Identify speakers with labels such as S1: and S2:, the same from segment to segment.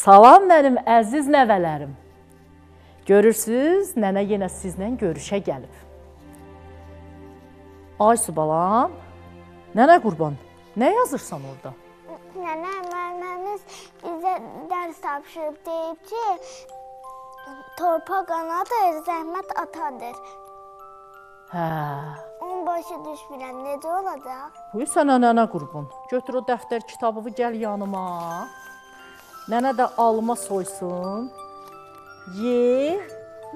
S1: Salam mənim əziz nəvələrim. Görürsüz, nənə yenə sizlə görüşə gəlib. Ay su balam, nənə qurban, nə yazırsan orada?
S2: Nənə, müəllimimiz bizə dərs tapşırıb deyib ki, torpaq anadır, zəhmət atadır.
S1: Hə.
S2: Onun başa düşmürəm, necə olacaq?
S1: Buyur sənə nənə qurban. Götür o dəftər kitabını gəl yanıma. Nənə də alma soysun. Ye,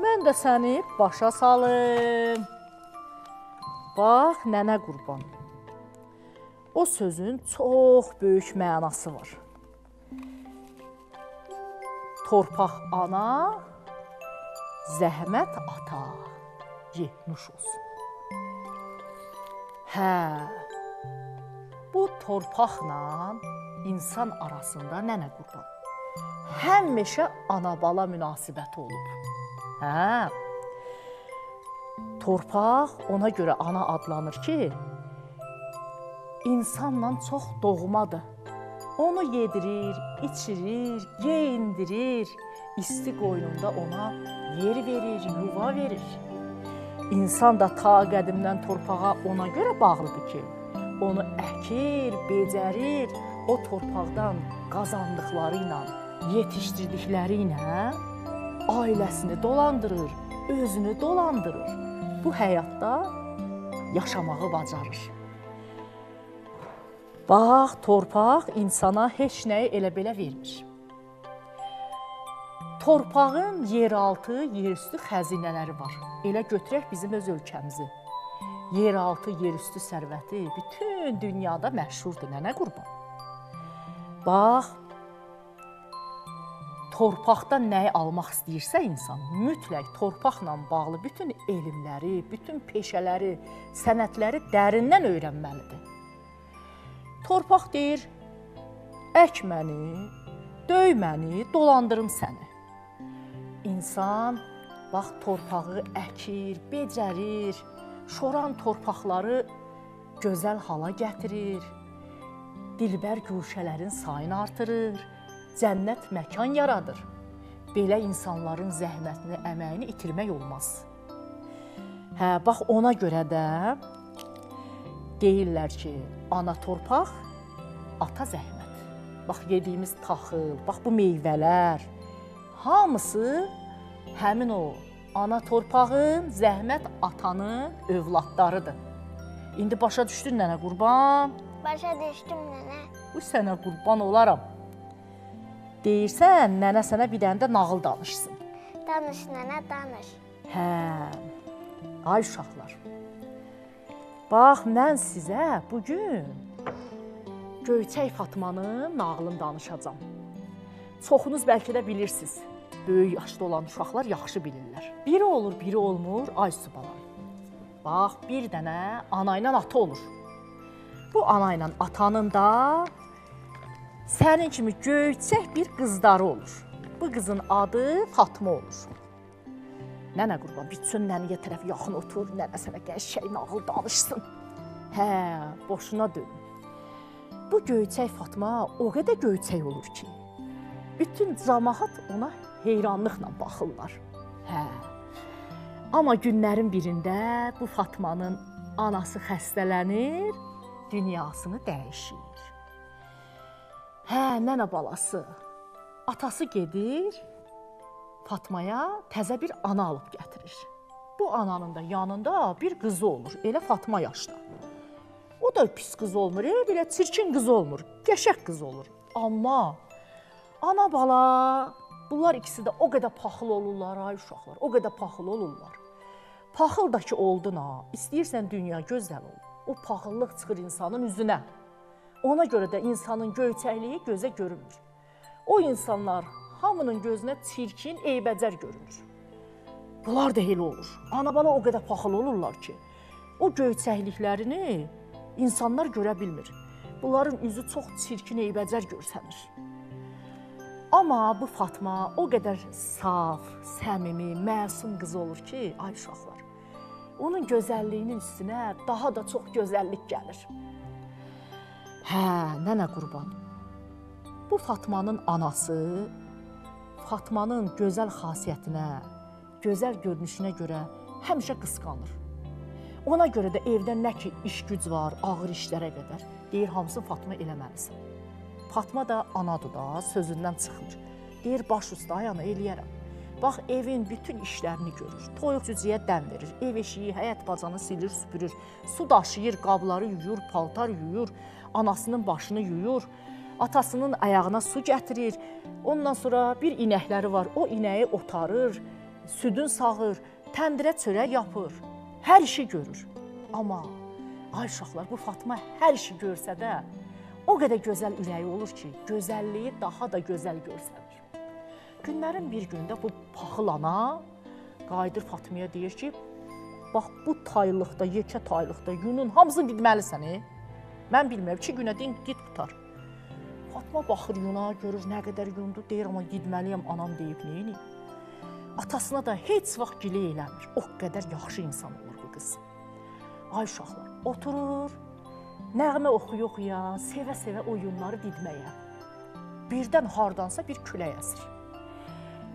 S1: mən də səni başa salım. Bax, nənə qurban. O sözün çox böyük mənası var. Torpaq ana, zəhmət ata. Ye, nuş olsun. Hə. Bu torpaqla insan arasında nənə qurban. Həmişə ana-bala münasibəti olub. Hə. Torpaq ona görə ana adlanır ki, insanla çox doğmadır. Onu yedirir, içirir, geyindirir, isti qoynunda ona yer verir, yuva verir. İnsan da ta qədimdən torpağa ona görə bağlıdır ki, onu əkir, becərir, o torpaqdan qazandıqları ilə, yetişdirdikləri ilə ailəsini dolandırır, özünü dolandırır. Bu həyatda yaşamağı bacarır. Bax, torpaq insana heç nəyi elə belə vermir. Torpağın yeraltı, yerüstü xəzinələri var. Elə götürək bizim öz ölkəmizi. Yeraltı, yerüstü sərvəti bütün dünyada məşhurdur, nənə qurban. Bax, torpaqdan nəyi almaq istəyirsə insan, mütləq torpaqla bağlı bütün elmləri, bütün peşələri, sənətləri dərindən öyrənməlidir. Torpaq deyir: "Ək məni, döy məni, dolandırım səni." İnsan bax torpağı əkir, becərir, şoran torpaqları gözəl hala gətirir. Dilbər guşələrin sayını artırır, cənnət məkan yaradır. Belə insanların zəhmətini, əməyini itirmək olmaz. Hə, bax ona görə də deyirlər ki, ana torpaq, ata zəhmət. Bax yediyimiz taxıl, bax bu meyvələr, hamısı həmin o ana torpağın, zəhmət atanın övladlarıdır. İndi başa düşdün nənə qurban?
S2: Başa düşdüm nənə.
S1: Bu sənə qurban olaram. Deyirsən, nənə sənə bir dənə də nağıl danışsın.
S2: Danış nənə, danış.
S1: Hə. Ay uşaqlar. Bax, mən sizə bu gün Göyçək Fatmanın nağılını danışacağam. Çoxunuz bəlkə də bilirsiniz. Böyük yaşda olan uşaqlar yaxşı bilirlər. Biri olur, biri olmur, ay su balam. Bax, bir dənə ana ilə ata olur. Bu ana ilə atanın da sənin kimi göyçək bir qızları olur. Bu qızın adı Fatma olur. Nənə qurban, bitsin nənəyə tərəf yaxın otur, nənə sənə qəşəng nağıl danışsın. Hə, boşuna dön. Bu göyçək Fatma o qədər göyçək olur ki, bütün cəmaət ona heyranlıqla baxırlar. Hə. Amma günlərin birində bu Fatmanın anası xəstələnir, dünyasını dəyişir. Hə, nənə balası. Atası gedir, Fatmaya təzə bir ana alıb gətirir. Bu ananın da yanında bir qızı olur, elə Fatma yaşda. O da pis qız olmur, elə belə çirkin qız olmur, qəşəng qız olur. Amma ana bala bunlar ikisi də o qədər paxıl olurlar ay uşaqlar, o qədər paxıl olurlar. Paxıl da ki oldun ha, istəyirsən dünya gözəl ol. O paxıllıq çıxır insanın üzünə. Ona görə də insanın göyçəkliyi gözə görünmür. O insanlar hamının gözünə çirkin, eybəcər görünür. Bunlar da elə olur. Ana-bala o qədər paxıl olurlar ki, o göyçəkliklərini insanlar görə bilmir. Bunların üzü çox çirkin, eybəcər görsənir. Amma bu Fatma o qədər saf, səmimi, məsum qız olur ki, ay uşaqlar. Onun gözəlliyinin üstünə daha da çox gözəllik gəlir. Hə, nənə qurban. Bu Fatmanın anası Fatmanın gözəl xasiyyətinə, gözəl görünüşünə görə həmişə qısqanır. Ona görə də evdə nə ki iş güc var, ağır işlərə qədər deyir hamısını Fatma eləməlisən. Fatma da anadır da, sözündən çıxmır. Deyir baş üstə ayağını eləyərəm. Bax evin bütün işlərini görür. Toyuq cücüyə dən verir. Ev eşiyi, həyət bacanı silir, süpürür. Su daşıyır, qabları yuyur, paltar yuyur, anasının başını yuyur. Atasının ayağına su gətirir. Ondan sonra bir inəkləri var. O inəyi otarır, südün sağır, təndirə çörək yapır. Hər işi görür. Amma ay uşaqlar, bu Fatma hər işi görsə də o qədər gözəl ürəyi olur ki, gözəlliyi daha da gözəl görsənir. Günlərin bir gündə bu paxıl ana qayıdır Fatmaya deyir ki, bax bu taylıqda, yekə taylıqda yunun hamısını didməlisən. E? Mən bilmirəm, 2 günə din git qutar. Fatma baxır yuna, görür nə qədər yundu, deyir amma didməliyəm, anam deyib neyini? Atasına da heç vaxt gilə eləmir. O qədər yaxşı insan olur bu qız. Ay uşaqlar, oturur, nəğmə oxuya-oxuya, sevə-sevə oyunları didməyə. Birdən hardansa bir külək əsir.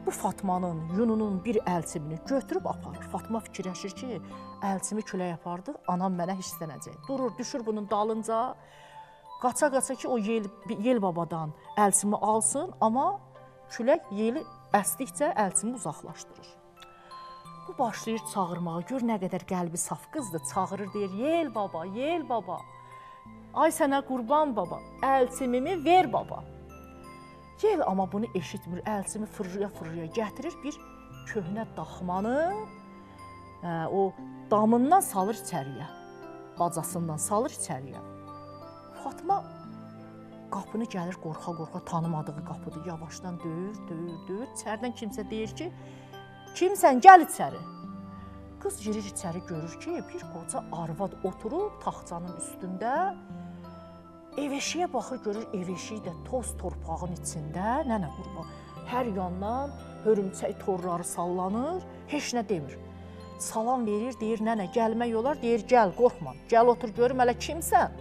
S1: Bu Fatmanın yununun bir əlçimini götürüb aparır. Fatma fikirləşir ki, əlçimi külək apardı, anam mənə hisslənəcək. Durur, düşür bunun dalınca. Qaça-qaça ki, o yel, yel babadan əlçimi alsın, amma külək yeli əsdikcə əlçimi uzaqlaşdırır. Bu başlayır çağırmağa. Gör nə qədər qəlbi saf qızdır. Çağırır deyir: "Yel baba, yel baba. Ay sənə qurban baba. Əlçimimi ver baba." Yel amma bunu eşitmir. Əlçimi fırrıya-fırrıya gətirir bir köhnə daxmanı hə, o damından salır içəriyə. Bacasından salır içəriyə. Fatma qapını gəlir qorxa-qorxa tanımadığı qapıdır. Yavaşdan döyür, döyür, döyür. İçəridən kimsə deyir ki, "Kimsən? Gəl içəri." Qız girir içəri görür ki, bir qoca arvad oturub taxtanın üstündə ev eşiyə baxır, görür ev eşiyi də toz torpağın içində, nənə qurban. Hər yandan hörümçək torları sallanır, heç nə demir. Salam verir, deyir nənə gəlmək olar, deyir gəl, qorxma. Gəl otur görüm hələ kimsən?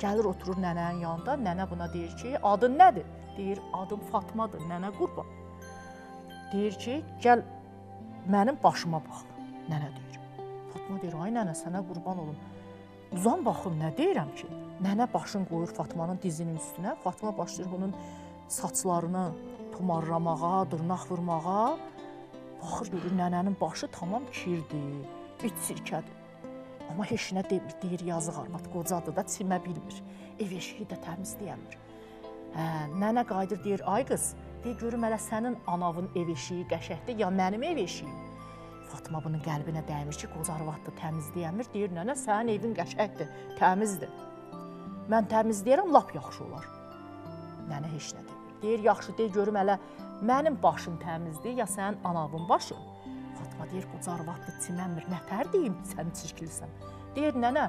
S1: Gəlir oturur nənənin yanında. Nənə buna deyir ki, adın nədir? Deyir, adım Fatmadır, nənə qurban. Deyir ki, gəl mənim başıma bax. Nənə deyir. Fatma deyir, ay nənə sənə qurban olum. Uzan baxım, nə deyirəm ki? Nənə başını qoyur Fatmanın dizinin üstünə. Fatma başlayır bunun saçlarını tumarlamağa, dırnaq vurmağa. Baxır görür nənənin başı tamam kirdir, bit sirkədir. Amma heç nə demir, deyir yazıq arvad qocadır da çimə bilmir. Ev eşiyi də təmizləyəmir. Hə, nənə qayıdır deyir, ay qız, de görüm hələ sənin anavın ev eşiyi qəşəngdir ya mənim ev eşiyim. Fatma bunun qəlbinə dəymir ki, qoca arvaddır, təmizləyəmir. Deyir, nənə, sənin evin qəşəngdir, təmizdir. Mən təmizləyərəm, lap yaxşı olar. Nənə heç nə demir. Deyir, yaxşı, de görüm hələ mənim başım təmizdir ya sənin anavın başı. Fatma deyir, qoca arvaddır, çimənmir, nətər deyim sən çirklisən. Deyir, nənə,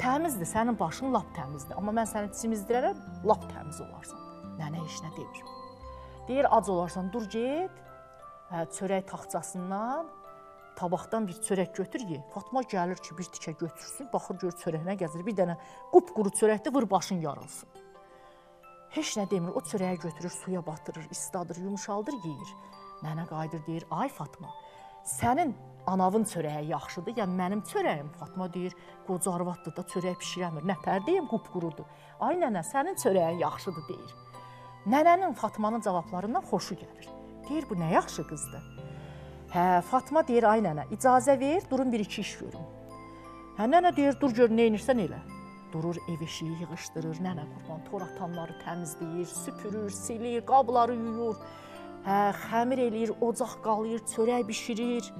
S1: təmizdir, sənin başın lap təmizdir. Amma mən səni çimizdirərəm, lap təmiz olarsan. Nənə heç nə demir. Deyir, ac olarsan, dur get, hə, çörək taxtçasından tabaqdan bir çörək götür ye. Fatma gəlir ki, bir tikə götürsün, baxır gör çörəyinə gəzir. Bir dənə qupquru çörəkdə vur başın yarılsın. Heç nə demir. O çörəyi götürür, suya batırır, isladır, yumşaldır, yeyir. Nənə qayıdır deyir: "Ay Fatma, sənin anavın çörəyi yaxşıdır, ya mənim çörəyim?" Fatma deyir: "Qoca arvaddır da çörək bişirəmir. Nətər deyim, qupqurudur." "Ay nənə, sənin çörəyin yaxşıdır." deyir. Nənənin Fatmanın cavablarından xoşu gəlir. Deyir: "Bu nə yaxşı qızdır." Hə, Fatma deyir: "Ay nənə, icazə ver, durum bir iki iş görüm." Hə, nənə deyir: "Dur gör nə edirsən elə." Durur ev eşiyi yığışdırır, nənə qurban tor atanları təmizləyir, süpürür, silir, qabları yuyur. Hə, xəmir eləyir, ocaq qalayır, çörək bişirir.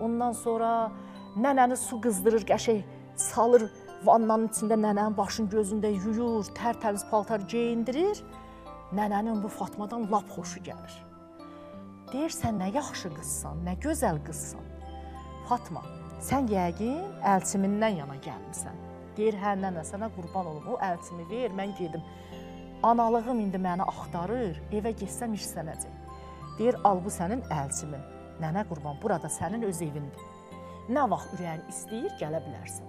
S1: Ondan sonra nənəni su qızdırır, qəşəng salır vannanın içində nənənin başın gözündə yuyur, tərtəmiz paltar geyindirir. Nənənin bu Fatmadan lap xoşu gəlir. Deyir, sən nə yaxşı qızsan, nə gözəl qızsan. Fatma, sən yəqin əlçimindən yana gəlmisən. Deyir, hə nənə, sənə qurban olum, o əlçimi ver, mən gedim. Analığım indi məni axtarır, evə getsəm işsənəcək. Deyir, al bu sənin əlçimin. Nənə qurban, burada sənin öz evindir. Nə vaxt ürəyin istəyir, gələ bilərsən.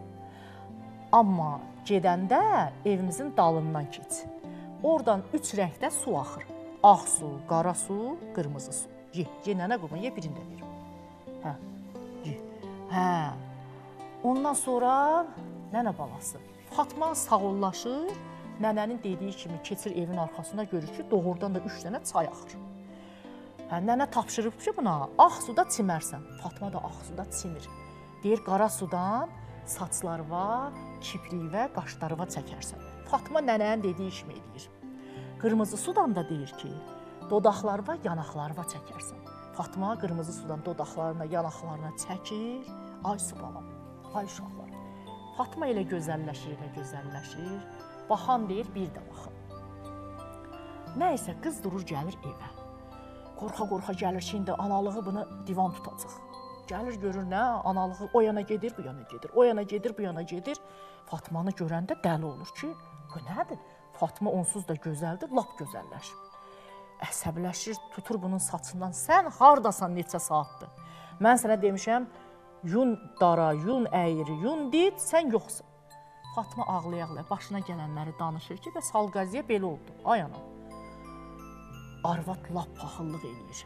S1: Amma gedəndə evimizin dalından keç. Oradan üç rəngdə su axır. Ağ su, qara su, qırmızı su. Ye, ye nənə qurban, ye birini də ver. Hə. Ye. Hə. Ondan sonra nənə balası Fatma sağollaşır. Nənənin dediyi kimi keçir evin arxasına görür ki, doğrudan da 3 dənə çay axır. Hə, nənə tapşırıb ki, buna ağ suda çimərsən. Fatma da ağ suda çimir. Deyir qara sudan saçlarıva, kipriyivə, qaşlarıva çəkərsən. Fatma nənənin dediyi kimi eləyir. Qırmızı sudan da deyir ki, dodaqlarıva, yanaqlarıva çəkərsən. Fatma qırmızı sudan dodaqlarına, yanaqlarına çəkir. Ay su balam, ay uşaqlar. Fatma elə gözəlləşir, elə gözəlləşir. Baxan deyir, bir də baxın. Nəysə qız durur gəlir evə. Qorxa-qorxa gəlir ki, indi analığı bunu divan tutacaq. Gəlir görür nə, analığı o yana gedir, bu yana gedir. O yana gedir, bu yana gedir. Fatmanı görəndə dəli olur ki, bu nədir? Fatma onsuz da gözəldir, lap gözəlləşib. Əsəbləşir, tutur bunun saçından. Sən hardasan neçə saatdır? Mən sənə demişəm, yun dara, yun əyri, yun dit, sən yoxsan. Fatma ağlaya-ağlaya başına gələnləri danışır ki, bəs Halqaziyə belə oldu. Ay ana. Arvad lap paxıllıq eləyir.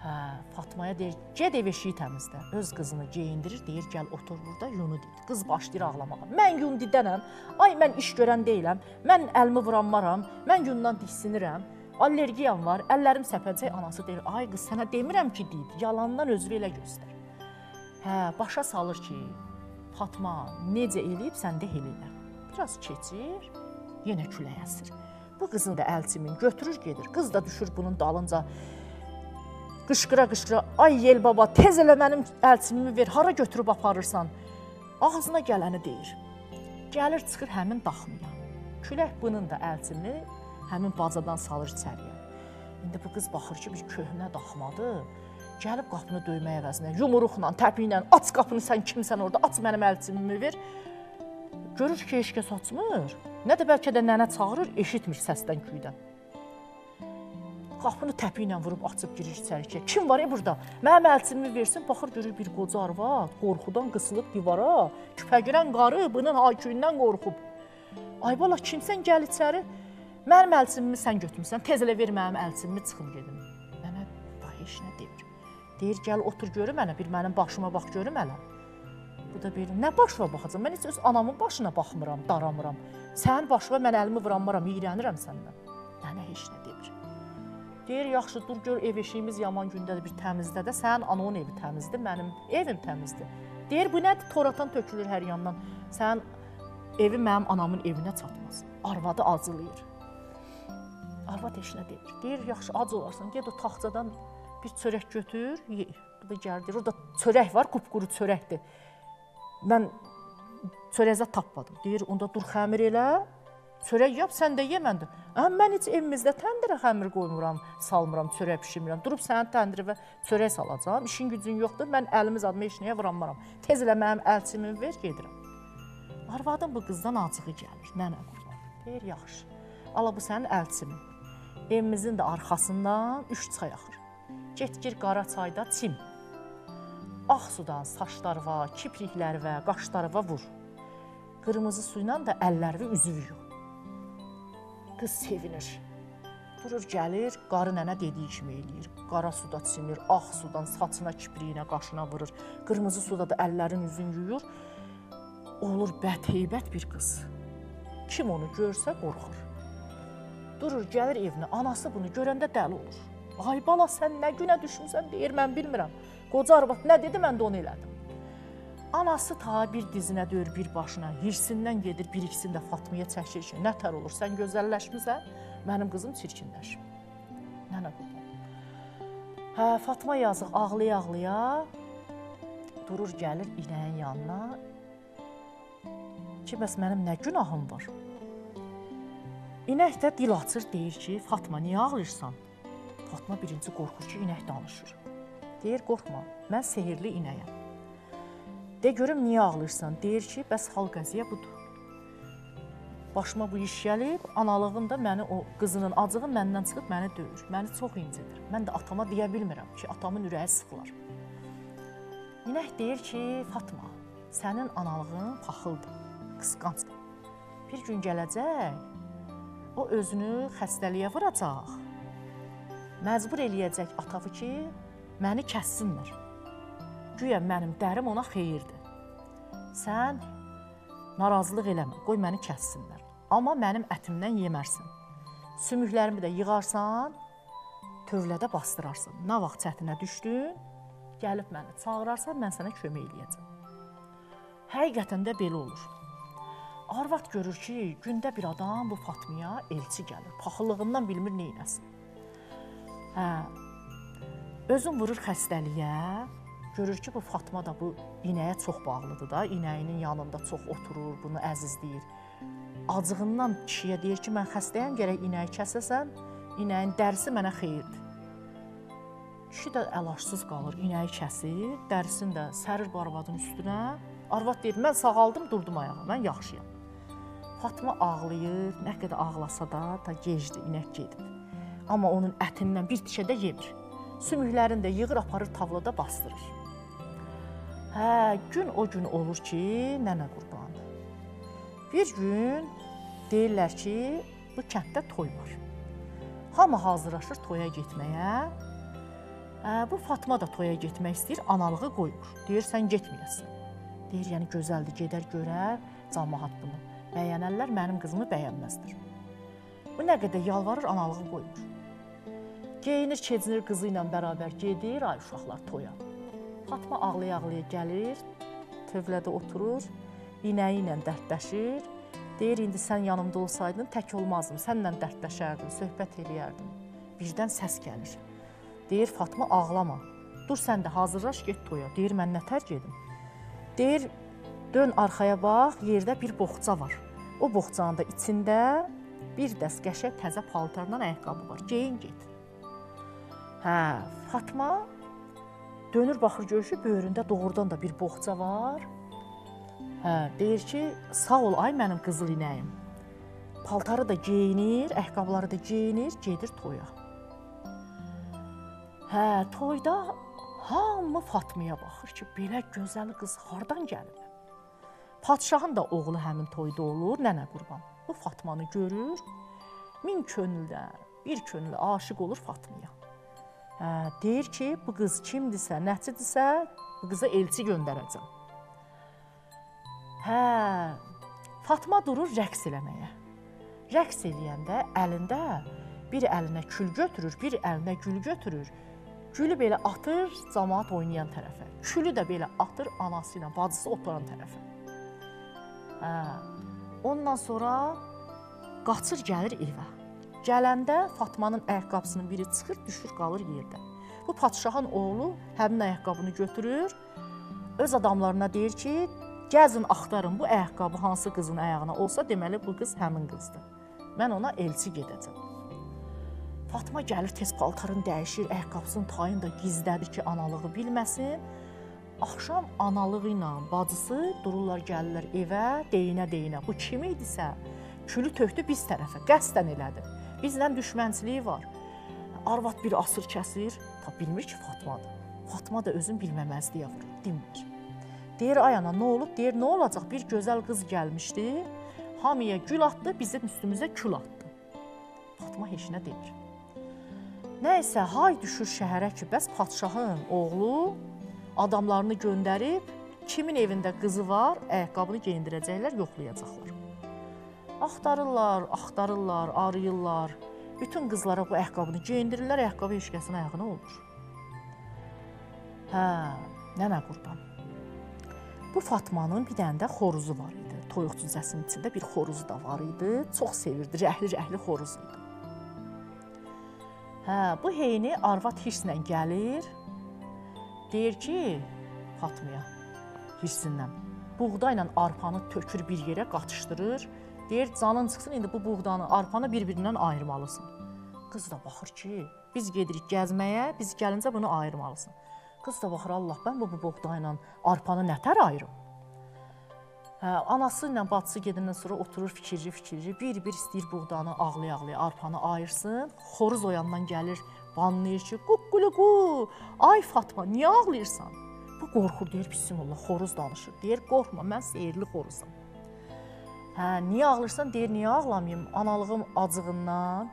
S1: Hə, Fatmaya deyir, get ev eşiyi təmizlə. Öz qızını geyindirir, deyir, gəl otur burada, yunu did. Qız başlayır ağlamağa. Mən yun didənəm. Ay mən iş görən deyiləm. Mən əlimi vuranmaram. Mən yundan diksinirəm. Allergiyam var. Əllərim səpəcək. Anası deyir, ay qız sənə demirəm ki, did. Yalandan özünü elə göstər. Hə, başa salır ki, Fatma necə eləyib sən də elə elə. Biraz keçir, yenə külək əsir. Bu qızın da əlçimin götürür gedir. Qız da düşür bunun dalınca qışqıra-qışqıra, "Ay Yel baba, tez elə mənim əlçimimi ver, hara götürüb aparırsan?" Ağzına gələni deyir. Gəlir çıxır həmin daxmaya. Külək bunun da əlçimini həmin bacadan salır içəriyə. İndi bu qız baxır ki, bir köhnə daxmadır. Gəlib qapını döymək əvəzinə yumruqla, təpi ilə aç qapını sən kimsən orada? Aç mənim əlçimimi ver. Görür ki, heç kəs açmır. Nə də bəlkə də nənə çağırır, eşitmir səsdən küydən. Qapını təpi ilə vurub açıb girir içəri ki, kim var e burada? Mənim əlçimimi versin, baxır görür bir qoca arvad qorxudan qısılıb divara, küpəgirən qarı bunun hayküyündən qorxub. Ay bala, kimsən gəl içəri? Mənim əlçimimi sən götürmüsən, tez elə ver mənim əlçimimi çıxım gedim. Nənə da heç nə demir. Deyir, gəl otur görüm mənə, bir mənim başıma bax görüm hələ. Bu da belə, nə başıma baxacam? Mən heç öz anamın başına baxmıram, daramıram. Sənin başına mən əlimi vuranmaram, iyrənirəm səndən. Nənə heç nə demir. Deyir, yaxşı, dur gör ev eşiyimiz yaman gündədir, bir təmizlə də. Sənin ananın evi təmizdir, mənim evim təmizdir. Deyir, bu nədir? Toratan tökülür hər yandan. Sənin evi mənim anamın evinə çatmaz. Arvadı acılayır. Arvad heç nə demir. Deyir, yaxşı, ac olarsan, get o taxtadan bir çörək götür, ye. Bu da gəldi. Orada çörək var, qupquru çörəkdir. Mən çörəkzə tapmadım. Deyir, onda dur xəmir elə, çörək yap, sən də ye, mən də. Hə, mən heç evimizdə təndirə xəmir qoymuram, salmıram, çörək bişirmirəm. Durub sənin təndirə çörək salacağam. İşin gücün yoxdur. Mən əlimi zadıma heç nəyə vuranmaram. Tez elə mənim əlçimi ver, gedirəm. Arvadım bu qızdan acığı gəlir. Nənə qurban. Deyir, yaxşı. Ala bu sənin əlçimin. Evimizin də arxasından 3 çay axır. Get gir qara çayda çim. Ağ sudan saçlarıva, kipriklərinə, qaşlarıva vur. Qırmızı su ilə də əllərini üzüyü yu. Qız sevinir. Durur gəlir, qarı nənə dediyi kimi eləyir. Qara suda çimir, ağ sudan saçına, kipriyinə, qaşına vurur. Qırmızı suda da əllərin üzünü yuyur. Olur bət-heybət bir qız. Kim onu görsə qorxur. Durur, gəlir evinə. Anası bunu görəndə dəli olur. Ay bala, sən nə günə düşmüsən? Deyir, mən bilmirəm. Qoca arvad nə dedi, mən də onu elədim. Anası ta bir dizinə döyür bir başına, hirsindən gedir, bir ikisini də Fatmaya çəkir ki, nətər olur, sən gözəlləşmisən, mənim qızım çirkinləşib. Nənə qurban. Hə, Fatma yazıq ağlaya-ağlaya durur, gəlir inəyin yanına. Ki, bəs mənim nə günahım var? İnək də dil açır, deyir ki, Fatma, niyə ağlayırsan? Fatma birinci qorxur ki, inək danışır. Deyir, qorxma, mən sehirli inəyəm. De görüm niyə ağlayırsan? Deyir ki, bəs hal qəziyə budur. Başıma bu iş gəlib, analığım da məni o qızının acığı məndən çıxıb məni döyür. Məni çox incidir. Mən də atama deyə bilmirəm ki, atamın ürəyi sıxılar. İnək deyir ki, Fatma, sənin analığın paxıldır, qısqancdır. Bir gün gələcək, o özünü xəstəliyə vuracaq. məcbur eləyəcək atavı ki, məni kəssinlər. Güya mənim dərim ona xeyirdir. Sən narazılıq eləmə, qoy məni kəssinlər. Amma mənim ətimdən yemərsən. Sümüklərimi də yığarsan, tövlədə bastırarsan. Nə vaxt çətinə düşdün, gəlib məni çağırarsan, mən sənə kömək eləyəcəm. Həqiqətən də belə olur. Arvad görür ki, gündə bir adam bu Fatmaya elçi gəlir. Paxıllığından bilmir nə etsin. Hə. Özün vurur xəstəliyə. Görür ki, bu Fatma da bu inəyə çox bağlıdır da, inəyinin yanında çox oturur, bunu əzizləyir. Acığından kişiyə deyir ki, mən xəstəyəm, gərək inəyi kəsəsən, inəyin dərisi mənə xeyirdir. Kişi də əlacsız qalır, inəyi kəsir, dərisini də sərir bu arvadın üstünə. Arvad deyir, mən sağaldım, durdum ayağa, mən yaxşıyam. Fatma ağlayır, nə qədər ağlasa da, ta gecdir, inək gedib. Amma onun ətindən bir tikə də yemir. Sümüklərini də yığır, aparır tavlada bastırır. Hə, gün o gün olur ki, nənə qurbanı. Bir gün deyirlər ki, bu kənddə toy var. Hamı hazırlaşır toya getməyə. Hə, bu Fatma da toya getmək istəyir, analığı qoymur. Deyir sən getməyəsən. Deyir, yəni gözəldir, gedər görər, cəmaət bunu. Bəyənərlər, mənim qızımı bəyənməzlər. Bu nə qədər yalvarır, analığı qoymur. Geyinir, keçinir qızı ilə bərabər gedir, ay uşaqlar toya. Fatma ağlaya-ağlaya gəlir, tövlədə oturur, inəyi ilə dərdləşir. Deyir, indi sən yanımda olsaydın tək olmazdım, səninlə dərdləşərdim, söhbət eləyərdim. Birdən səs gəlir. Deyir, Fatma ağlama. Dur sən də hazırlaş, get toya. Deyir, mən nətər gedim? Deyir, dön arxaya bax, yerdə bir boğça var. O boğçanın da içində bir dəst qəşəng təzə paltarla ayaqqabı var. Geyin get. Hə, Fatma dönür baxır görür ki, böyründə doğrudan da bir boğça var. Hə, deyir ki, sağ ol ay mənim qızıl inəyim. Paltarı da geyinir, ayaqqabıları da geyinir, gedir toya. Hə, toyda hamı Fatmaya baxır ki, belə gözəl qız hardan gəlib? Padşahın da oğlu həmin toyda olur, nənə qurban. Bu Fatmanı görür, min könüldən bir könül aşiq olur Fatmaya. Hə, deyir ki, bu qız kimdirsə, nəçidirsə, bu qıza elçi göndərəcəm. Hə, Fatma durur rəqs eləməyə. Rəqs eləyəndə əlində bir əlinə kül götürür, bir əlinə gül götürür. Gülü belə atır cəmaət oynayan tərəfə. Külü də belə atır anası ilə, bacısı oturan tərəfə. Hə. Ondan sonra qaçır gəlir evə. Gələndə Fatmanın ayaqqabısının biri çıxır, düşür, qalır yerdə. Bu padşahın oğlu həmin ayaqqabını götürür, öz adamlarına deyir ki, gəzin axtarın bu ayaqqabı hansı qızın ayağına olsa, deməli bu qız həmin qızdır. Mən ona elçi gedəcəm. Fatma gəlir tez paltarını dəyişir, ayaqqabısının tayını da gizlədir ki, analığı bilməsin. Axşam analığı ilə bacısı dururlar gəlirlər evə, deyinə-deyinə. Bu kim idisə, külü tökdü biz tərəfə, qəsdən elədi. Bizlə düşmənçiliyi var. Arvad bir asır kəsir, ta bilmir ki, Fatmadır. Fatma da özün bilməməzliyə vurur, dinmir. Deyir ay ana, nə olub? Deyir, nə olacaq? Bir gözəl qız gəlmişdi. Hamıya gül atdı, bizim üstümüzə kül atdı. Fatma heç nə demir. Nəysə, hay düşür şəhərə ki, bəs padşahın oğlu adamlarını göndərib kimin evində qızı var, ayaqqabını geyindirəcəklər, yoxlayacaqlar. Axtarırlar, axtarırlar, arayırlar. Bütün qızlara bu ayaqqabını geyindirirlər, ayaqqabı heç kəsin ayağına olmur. Hə, nənə qurban. Bu Fatmanın bir dənə də xoruzu var idi. Toyuq cüzəsinin içində bir xoruzu da var idi. Çox sevirdi, rəhli-rəhli xoruz idi. Hə, bu heyni arvad hisslə gəlir. Deyir ki, Fatmaya hissindən buğdayla arpanı tökür bir yerə qatışdırır. Deyir, canın çıxsın, indi bu buğdanı, arpanı bir-birindən ayırmalısan. Qız da baxır ki, biz gedirik gəzməyə, biz gəlincə bunu ayırmalısan. Qız da baxır, Allah, mən bu, bu buğdayla arpanı nətər ayırım? Hə, anası ilə bacısı gedəndən sonra oturur, fikirli, fikirli, bir-bir istəyir buğdanı ağlaya-ağlaya arpanı ayırsın. Xoruz oyandan gəlir, banlayır ki, "Quqquluqu! Ay Fatma, niyə ağlayırsan?" Bu qorxur, deyir, "Bismillah, xoruz danışır." Deyir, "Qorxma, mən sehirli xoruzam." Hə, niyə ağlayırsan? Deyir, niyə ağlamayım? Analığım acığından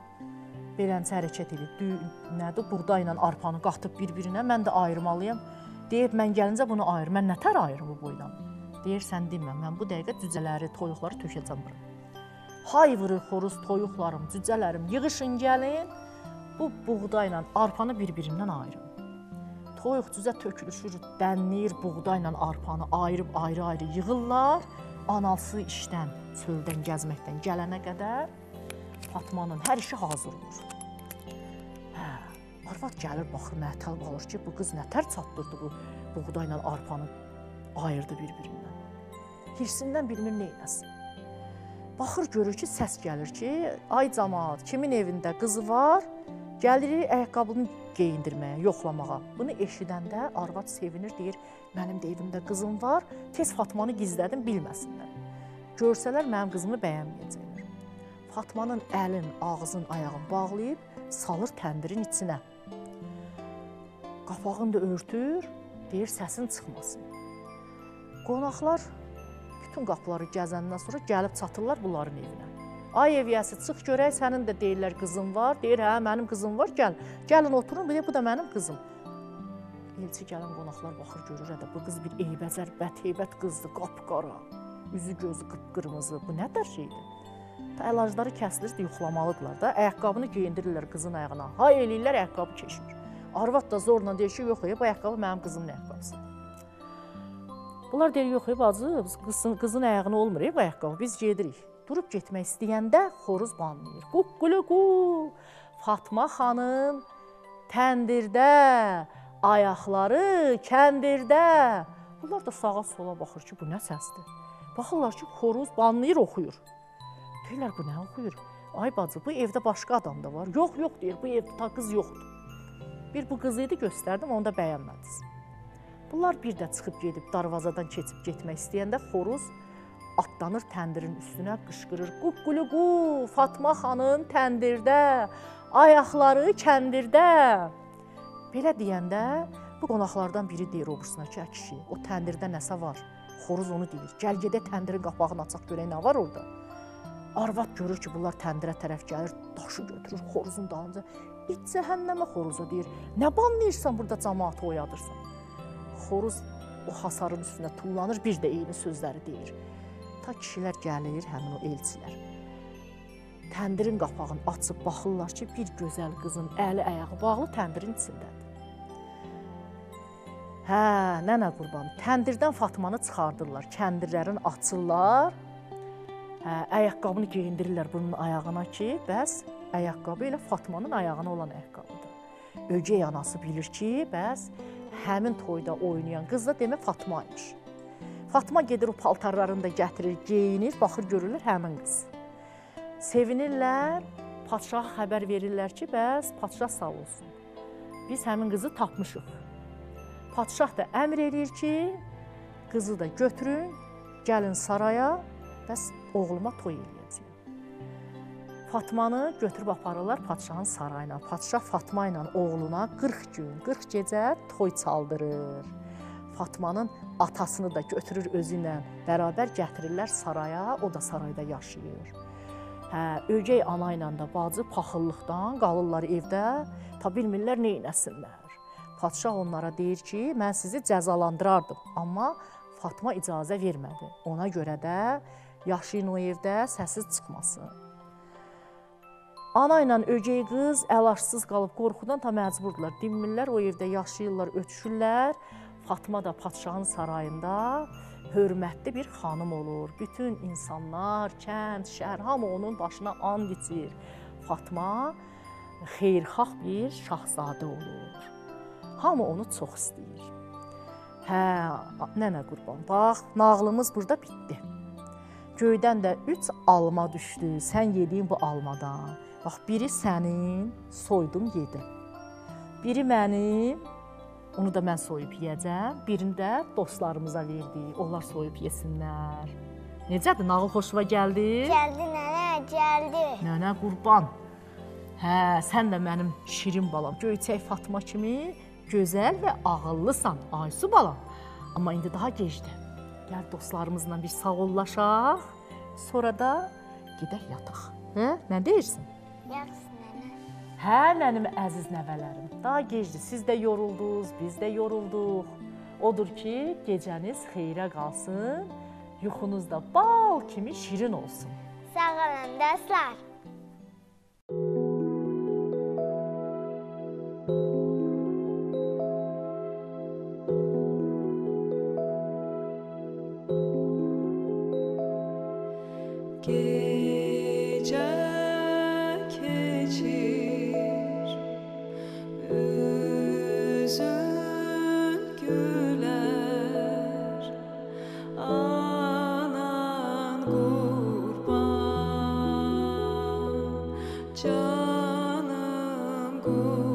S1: belənçə hərəkət. Düyün nədir? Buğda ilə arpanı qatıb bir-birinə mən də ayırmalıyam. Deyib mən gəlincə bunu ayır. Mən nətər ayırım bu boydan? Deyir sən demə. Mən bu dəqiqə cücələri, toyuqları tökəcəm bura. Hay vurur xoruz toyuqlarım, cücələrim, yığışın gəlin. Bu buğda ilə arpanı bir-birindən ayırın. Toyuq cüzə tökülüşür, dənləyir buğda ilə arpanı ayırıb ayrı-ayrı yığırlar. Anası işdən, çöldən gəzməkdən gələnə qədər Fatmanın hər işi hazır olur. Hə, arvad gəlir baxır, məhtəl qalır ki, bu qız nətər çatdırdı bu buğda ilə arpanı ayırdı bir-birindən. Hirsindən bilmir nə etsin. Baxır görür ki, səs gəlir ki, ay camaat, kimin evində qızı var, gəlir ayaqqabını geyindirməyə, yoxlamağa. Bunu eşidəndə arvad sevinir, deyir, mənim də evimdə qızım var, tez Fatmanı gizlədim, bilməsinlər. Görsələr mənim qızımı bəyənməyəcəklər. Fatmanın əlin, ağzın, ayağını bağlayıb salır təndirin içinə. Qapağını da örtür, deyir səsin çıxmasın. Qonaqlar bütün qapıları gəzəndən sonra gəlib çatırlar bunların evinə. Ay evyəsi, çıx görək, sənin də deyirlər qızın var. Deyir, hə, mənim qızım var, gəl. Gəlin oturun, bir də bu da mənim qızım. Elçi gələn qonaqlar baxır, görür də bu qız bir eybəcər, bət-heybət qızdır, qapqara. Üzü gözü qıpqırmızı. Bu nə dər şeydir? Ta əlacları kəsilir, yuxlamalıdırlar da. Ayaqqabını geyindirirlər qızın ayağına. Hay eləyirlər, ayaqqabı keçmir. Arvad da zorla deyir ki, yox, bu ayaqqabı mənim qızımın ayaqqabısıdır. Bunlar deyir, yox, bacı, qızın, qızın ayağına olmur, bu ayaqqabı. Biz gedirik. Durub getmək istəyəndə xoruz banlayır. Quqquluqu. Fatma xanım təndirdə, ayaqları kəndirdə. Bunlar da sağa sola baxır ki, bu nə səsdir? Baxırlar ki, xoruz banlayır, oxuyur. Deyirlər, bu nə oxuyur? Ay bacı, bu evdə başqa adam da var. Yox, yox deyir, bu evdə ta qız yoxdur. Bir bu qız idi, göstərdim, onu da bəyənmədiniz. Bunlar bir də çıxıb gedib darvazadan keçib getmək istəyəndə xoruz atlanır təndirin üstünə, qışqırır. Quqquluqu, Fatma xanım təndirdə, ayaqları kəndirdə. Belə deyəndə bu qonaqlardan biri deyir obrusuna ki, kişi, o təndirdə nəsə var. Xoruz onu deyir. Gəl gedək təndirin qapağını açaq görək nə var orada. Arvad görür ki, bunlar təndirə tərəf gəlir, daşı götürür xoruzun dalınca. İt cəhənnəmə xoruza deyir. Nə banlayırsan burada cəmaatı oyadırsan? Xoruz o hasarın üstünə tullanır, bir də eyni sözləri deyir. Ta kişilər gəlir, həmin o elçilər. Təndirin qapağını açıb baxırlar ki, bir gözəl qızın əli ayağı bağlı təndirin içindədir. Hə, nənə qurban, təndirdən Fatmanı çıxardırlar, kəndirlərini açırlar. Hə, ayaqqabını geyindirirlər bunun ayağına ki, bəs ayaqqabı ilə Fatmanın ayağına olan ayaqqabıdır. Ögey anası bilir ki, bəs həmin toyda oynayan qız da demə Fatma imiş. Fatma gedir o paltarlarını da gətirir, geyinir, baxır görürlər həmin qız. Sevinirlər, padşaha xəbər verirlər ki, bəs padşah sağ olsun. Biz həmin qızı tapmışıq. Padşah da əmr eləyir ki, qızı da götürün, gəlin saraya, bəs oğluma toy eləyəcəyəm. Fatmanı götürüb aparırlar padşahın sarayına. Padşah Fatma ilə oğluna 40 gün, 40 gecə toy çaldırır. Fatmanın atasını da götürür özü ilə bərabər gətirirlər saraya, o da sarayda yaşayır. Hə, ögey ana ilə də bacı paxıllıqdan qalırlar evdə, ta bilmirlər nə etsinlər. Padşah onlara deyir ki, mən sizi cəzalandırardım, amma Fatma icazə vermədi. Ona görə də yaşayın o evdə, səssiz çıxmasın. Ana ilə ögey qız əlaşsız qalıb qorxudan ta məcburdular. Dinmirlər, o evdə yaşayırlar, ötüşürlər. Fatma da padşahın sarayında hörmətli bir xanım olur. Bütün insanlar, kənd, şəhər hamı onun başına and içir. Fatma xeyirxah bir şahzadə olur. Hamı onu çox istəyir. Hə, nənə qurban. Bax, nağlımız burada bitdi. Göydən də 3 alma düşdü. Sən yediyin bu almadan. Bax, biri sənin, soydum, yedim. Biri mənim, Onu da mən soyub yeyəcəm. Birini də dostlarımıza verdik. Onlar soyub yesinlər. Necədir? Nağıl xoşuna gəldi?
S2: Gəldi nənə, gəldi.
S1: Nənə qurban. Hə, sən də mənim şirin balam, göyçək Fatma kimi gözəl və ağıllısan, Aysu balam. Amma indi daha gecdir. Gəl dostlarımızla bir sağollaşaq, sonra da gedək yataq. Hə? Nə deyirsən?
S2: Yaxşı.
S1: Hə, mənim əziz nəvələrim. Daha gecdir. Siz də yoruldunuz, biz də yorulduq. Odur ki, gecəniz xeyrə qalsın, yuxunuz da bal kimi şirin olsun.
S2: Sağ olun dostlar.
S3: Oh.